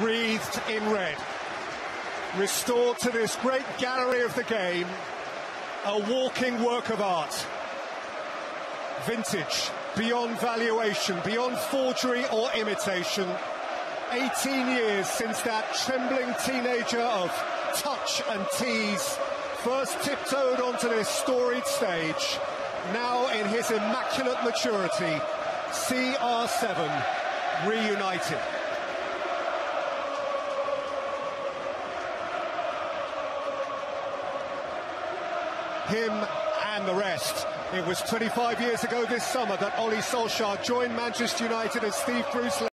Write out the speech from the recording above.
wreathed in red. Restored to this great gallery of the game, a walking work of art. Vintage, beyond valuation, beyond forgery or imitation. 18 years since that trembling teenager of touch and tease first tiptoed onto this storied stage. Now in his immaculate maturity, CR7 reunited. Him and the rest. It was 25 years ago this summer that Ole Solskjaer joined Manchester United as Steve Bruce